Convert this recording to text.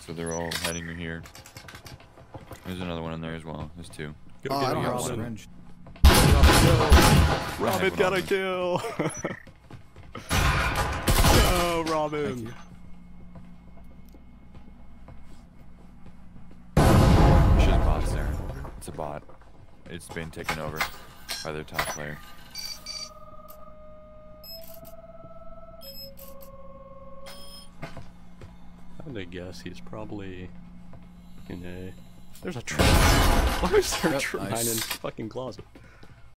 So they're all heading here. There's another one in there as well. There's two. Go Oh, get I don't have a Robin. syringe. Robin got a kill. oh, Robin. Shit, bot's there. It's a bot. It's been taken over by their top player. I'm gonna guess he's probably in a. There's a trap. Why is there a Yep, trap nice. in fucking closet?